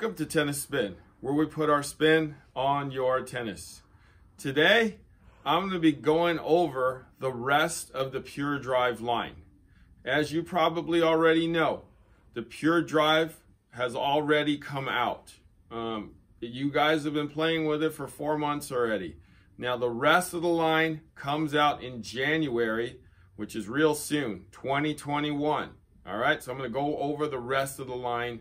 Welcome to Tennis Spin, where we put our spin on your tennis. Today, I'm going to be going over the rest of the Pure Drive line. As you probably already know, the Pure Drive has already come out. Um, you guys have been playing with it for four months already. Now, the rest of the line comes out in January, which is real soon, 2021. All right, so I'm going to go over the rest of the line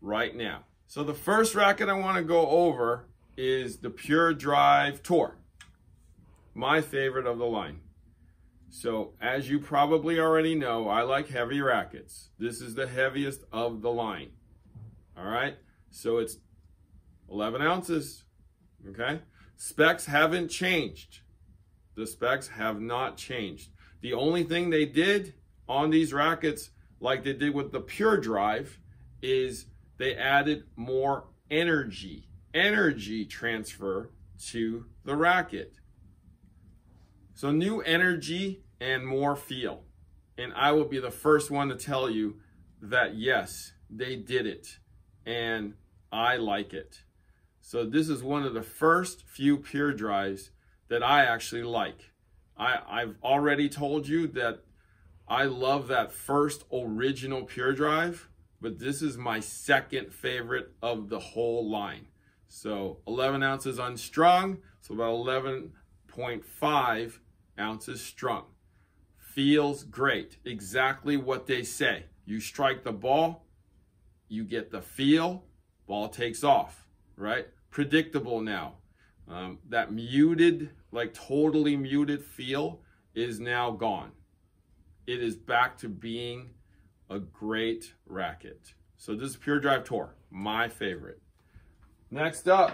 right now. So the first racket I want to go over is the Pure Drive Tour. My favorite of the line. So as you probably already know, I like heavy rackets. This is the heaviest of the line. All right, so it's 11 ounces, okay? Specs haven't changed. The specs have not changed. The only thing they did on these rackets, like they did with the Pure Drive, is they added more energy, energy transfer to the racket. So new energy and more feel. And I will be the first one to tell you that yes, they did it. And I like it. So this is one of the first few pure drives that I actually like. I, I've already told you that I love that first original pure drive but this is my second favorite of the whole line. So 11 ounces unstrung, so about 11.5 ounces strung. Feels great, exactly what they say. You strike the ball, you get the feel, ball takes off, right? Predictable now. Um, that muted, like totally muted feel is now gone. It is back to being a great racket. So this is Pure Drive Tour, my favorite. Next up,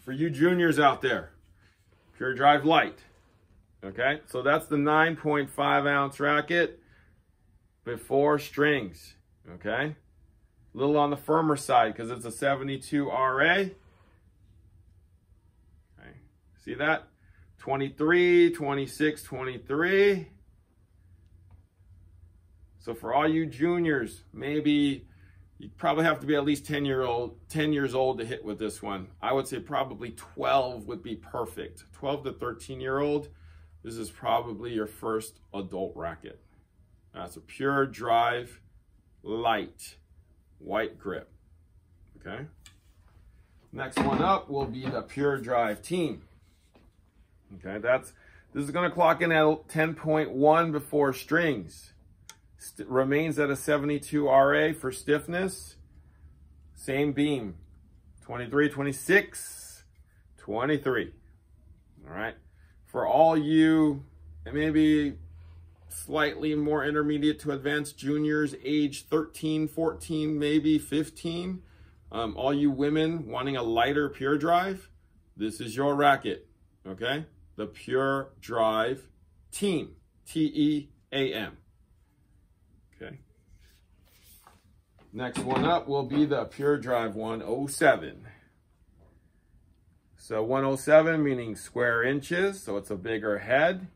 for you juniors out there, Pure Drive Lite. Okay, so that's the 9.5 ounce racket before strings. Okay, a little on the firmer side because it's a 72 RA. Okay, see that? 23, 26, 23. So for all you juniors, maybe you probably have to be at least 10 year old, 10 years old to hit with this one. I would say probably 12 would be perfect. 12 to 13 year old, this is probably your first adult racket. That's a pure drive, light, white grip. Okay. Next one up will be the pure drive team. Okay, that's this is going to clock in at 10.1 before strings remains at a 72 RA for stiffness. Same beam, 23, 26, 23. All right. For all you maybe slightly more intermediate to advanced juniors, age 13, 14, maybe 15, um, all you women wanting a lighter pure drive, this is your racket, okay? The Pure Drive Team, T-E-A-M. Okay. Next one up will be the Pure Drive 107. So 107 meaning square inches, so it's a bigger head.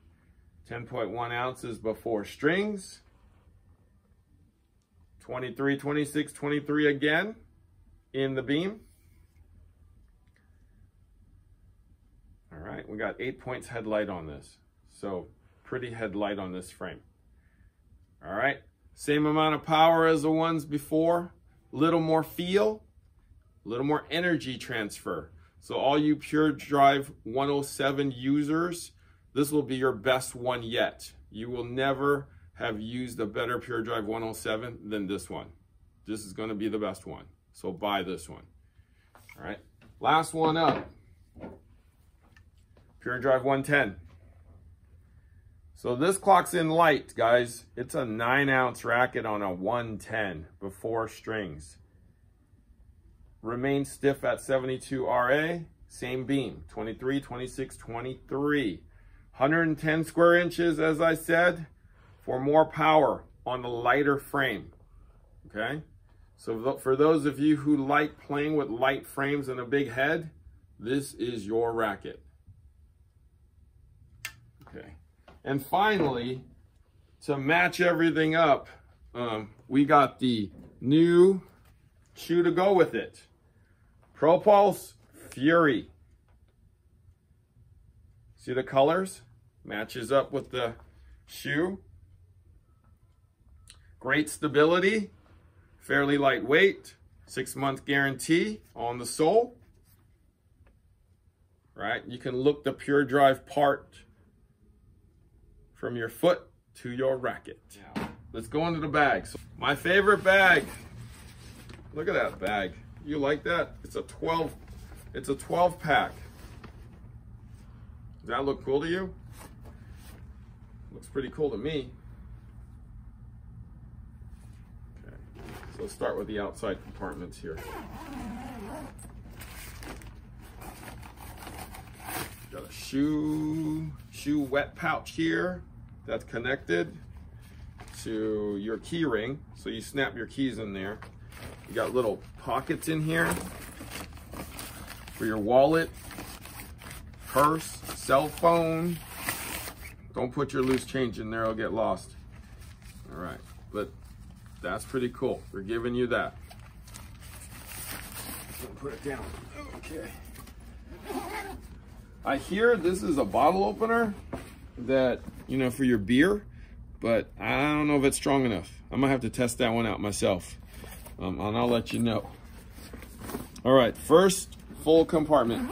10.1 ounces before strings. 23, 26, 23 again in the beam. All right, we got eight points headlight on this. So pretty headlight on this frame. All right, same amount of power as the ones before, little more feel, a little more energy transfer. So all you Pure Drive 107 users, this will be your best one yet. You will never have used a better Pure Drive 107 than this one. This is gonna be the best one. So buy this one. All right, last one up. Pure Drive 110. So this clock's in light, guys. It's a nine ounce racket on a 110 before strings. Remain stiff at 72 RA, same beam, 23, 26, 23. 110 square inches, as I said, for more power on the lighter frame, okay? So for those of you who like playing with light frames and a big head, this is your racket. Okay. And finally, to match everything up, um, we got the new shoe to go with it. Propulse Fury. See the colors? Matches up with the shoe. Great stability, fairly lightweight, six month guarantee on the sole. Right, you can look the Pure Drive part from your foot to your racket. Let's go into the bag. So my favorite bag. Look at that bag. You like that? It's a 12, it's a 12 pack. Does that look cool to you? Looks pretty cool to me. Okay, so let's start with the outside compartments here. Got a shoe, shoe wet pouch here that's connected to your key ring. So you snap your keys in there. You got little pockets in here for your wallet, purse, cell phone. Don't put your loose change in there, it'll get lost. All right, but that's pretty cool. We're giving you that. Put it down. Okay. I hear this is a bottle opener that, you know, for your beer, but I don't know if it's strong enough. I'm gonna have to test that one out myself. Um, and I'll let you know. All right, first full compartment.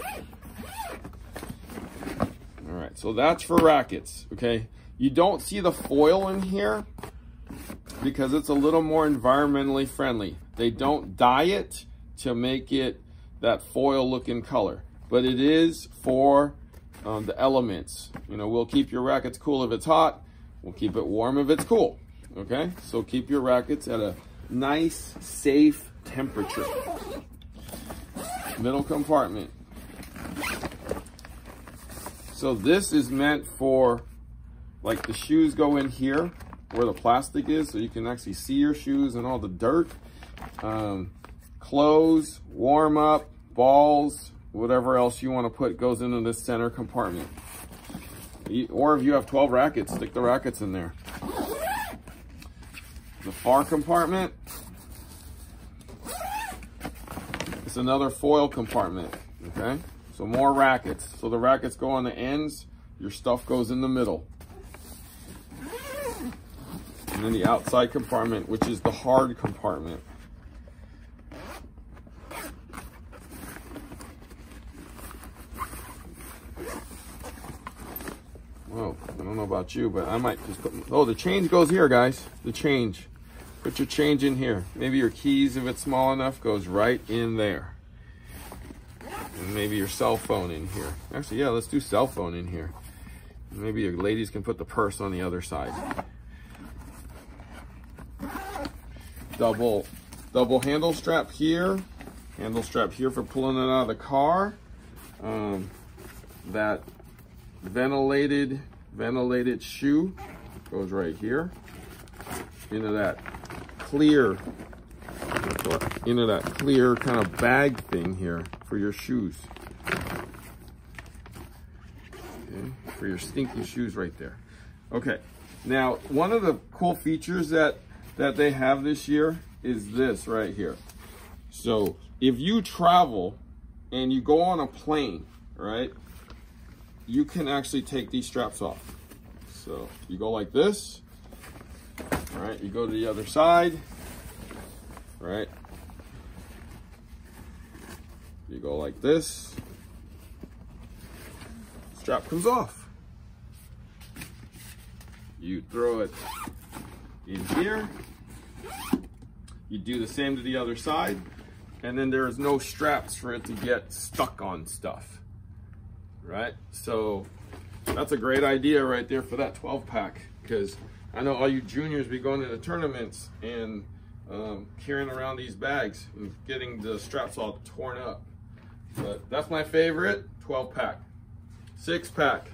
All right, so that's for rackets, okay? You don't see the foil in here because it's a little more environmentally friendly. They don't dye it to make it that foil looking color, but it is for um, the elements. You know, we'll keep your rackets cool if it's hot. We'll keep it warm if it's cool, okay? So keep your rackets at a nice, safe temperature. Middle compartment. So this is meant for, like the shoes go in here where the plastic is so you can actually see your shoes and all the dirt. Um, clothes, warm up, balls, whatever else you want to put goes into this center compartment. Or if you have 12 rackets, stick the rackets in there. The far compartment, it's another foil compartment, okay? So more rackets. So the rackets go on the ends, your stuff goes in the middle. And then the outside compartment, which is the hard compartment. Whoa, I don't know about you, but I might just put, oh, the change goes here, guys. The change. Put your change in here. Maybe your keys, if it's small enough, goes right in there. And maybe your cell phone in here. Actually, yeah, let's do cell phone in here. Maybe your ladies can put the purse on the other side. Double, double handle strap here. Handle strap here for pulling it out of the car. Um, that ventilated, ventilated shoe goes right here into that clear, into that clear kind of bag thing here for your shoes. Okay, for your stinky shoes right there. Okay, now one of the cool features that, that they have this year is this right here. So if you travel and you go on a plane, right, you can actually take these straps off. So you go like this, all right, you go to the other side, right? You go like this, strap comes off. You throw it in here. You do the same to the other side, and then there's no straps for it to get stuck on stuff, right? So that's a great idea right there for that 12 pack because I know all you juniors be going to the tournaments and um, carrying around these bags and getting the straps all torn up. But that's my favorite 12 pack. Six pack.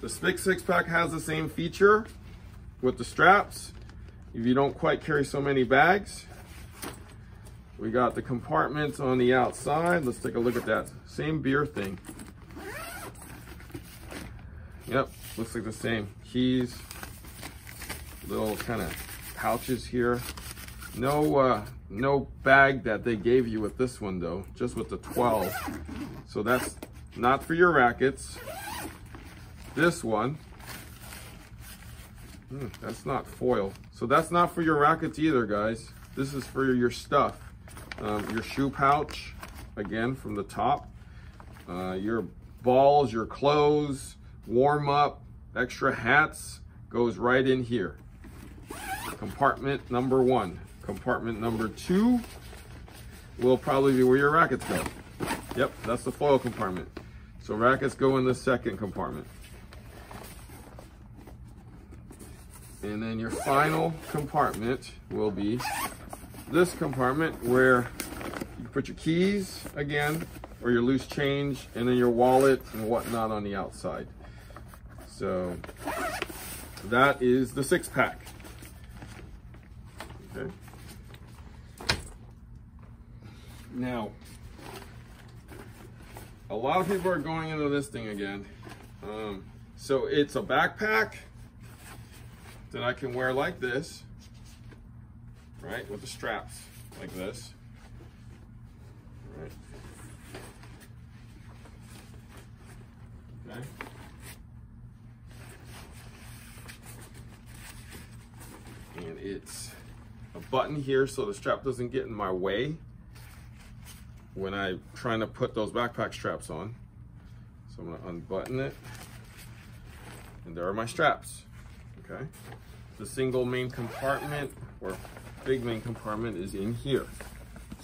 The Spic six pack has the same feature with the straps. If you don't quite carry so many bags, we got the compartments on the outside. Let's take a look at that. Same beer thing. Yep, looks like the same. Keys, little kind of pouches here. No, uh, no bag that they gave you with this one though, just with the 12. So that's not for your rackets. This one, hmm, that's not foil. So that's not for your rackets either, guys. This is for your stuff. Um, your shoe pouch, again, from the top. Uh, your balls, your clothes, warm up, extra hats, goes right in here. Compartment number one. Compartment number two will probably be where your rackets go. Yep, that's the foil compartment. So rackets go in the second compartment. And then your final compartment will be this compartment where you put your keys again, or your loose change, and then your wallet and whatnot on the outside. So that is the six pack. Okay. Now, a lot of people are going into this thing again. Um, so it's a backpack that I can wear like this, right, with the straps like this. Right. Okay. And it's a button here so the strap doesn't get in my way when I'm trying to put those backpack straps on. So I'm gonna unbutton it. And there are my straps, okay? The single main compartment or big main compartment is in here.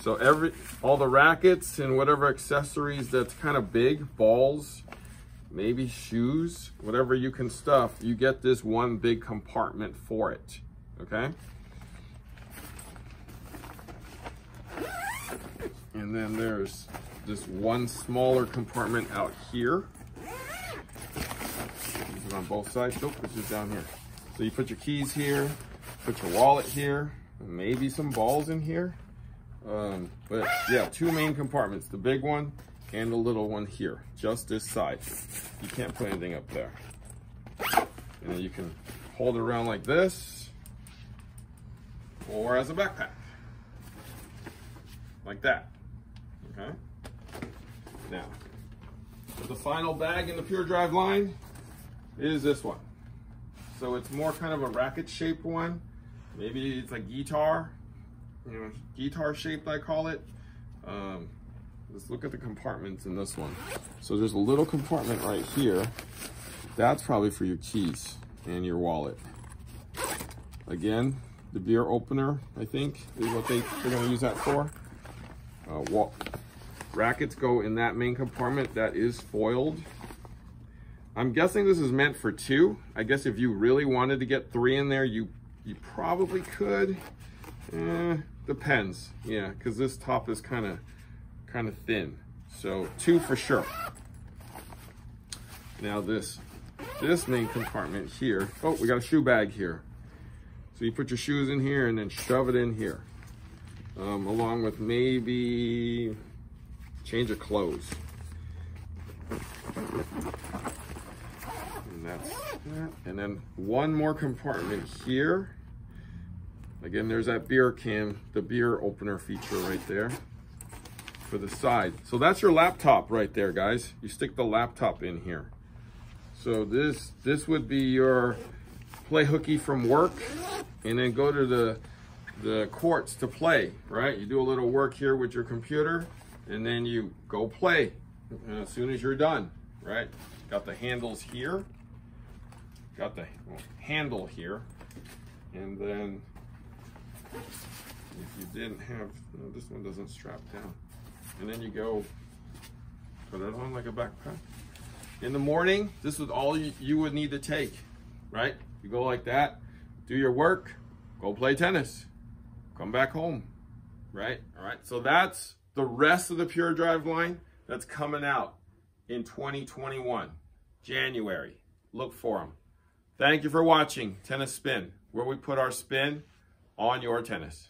So every all the rackets and whatever accessories that's kind of big, balls, maybe shoes, whatever you can stuff, you get this one big compartment for it, okay? And then there's this one smaller compartment out here. This is on both sides. Nope, this is down here. So you put your keys here, put your wallet here, maybe some balls in here. Um, but yeah, two main compartments, the big one and the little one here, just this side. You can't put anything up there. And then you can hold it around like this or as a backpack, like that, okay? Now, the final bag in the Pure Drive line is this one. So it's more kind of a racket shaped one. Maybe it's a guitar, you know, guitar shaped I call it. Um, let's look at the compartments in this one. So there's a little compartment right here. That's probably for your keys and your wallet. Again, the beer opener, I think, is what they, they're gonna use that for. Uh, rackets go in that main compartment that is foiled. I'm guessing this is meant for two. I guess if you really wanted to get three in there, you you probably could. Eh, depends. Yeah, because this top is kind of kind of thin. So two for sure. Now this this main compartment here. Oh, we got a shoe bag here. So you put your shoes in here and then shove it in here. Um, along with maybe change of clothes. And that's that. And then one more compartment here. Again, there's that beer can, the beer opener feature right there for the side. So that's your laptop right there, guys. You stick the laptop in here. So this this would be your play hooky from work and then go to the the courts to play, right? You do a little work here with your computer and then you go play as soon as you're done, right? Got the handles here, got the handle here, and then if you didn't have, no, this one doesn't strap down. And then you go put it on like a backpack. In the morning, this is all you, you would need to take, right? You go like that, do your work, go play tennis, come back home, right? All right, so that's the rest of the Pure Drive line that's coming out in 2021, January. Look for them. Thank you for watching Tennis Spin, where we put our spin on your tennis.